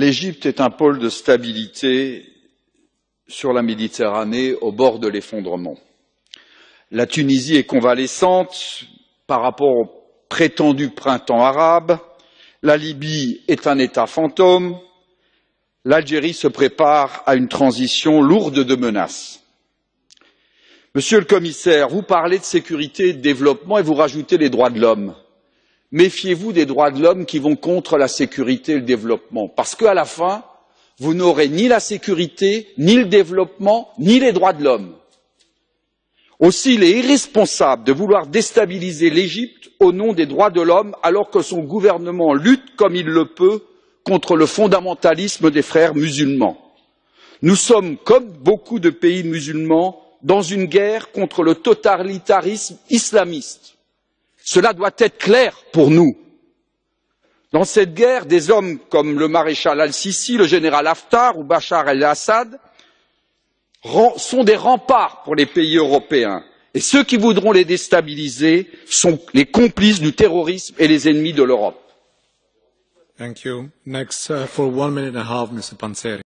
l'égypte est un pôle de stabilité sur la méditerranée au bord de l'effondrement. la tunisie est convalescente par rapport au prétendu printemps arabe la libye est un état fantôme l'algérie se prépare à une transition lourde de menaces. monsieur le commissaire vous parlez de sécurité et de développement et vous rajoutez les droits de l'homme méfiez vous des droits de l'homme qui vont contre la sécurité et le développement parce qu'à la fin vous n'aurez ni la sécurité ni le développement ni les droits de l'homme. aussi il est irresponsable de vouloir déstabiliser l'égypte au nom des droits de l'homme alors que son gouvernement lutte comme il le peut contre le fondamentalisme des frères musulmans. nous sommes comme beaucoup de pays musulmans dans une guerre contre le totalitarisme islamiste cela doit être clair pour nous. dans cette guerre des hommes comme le maréchal al sissi le général haftar ou bachar el assad sont des remparts pour les pays européens et ceux qui voudront les déstabiliser sont les complices du terrorisme et les ennemis de l'europe.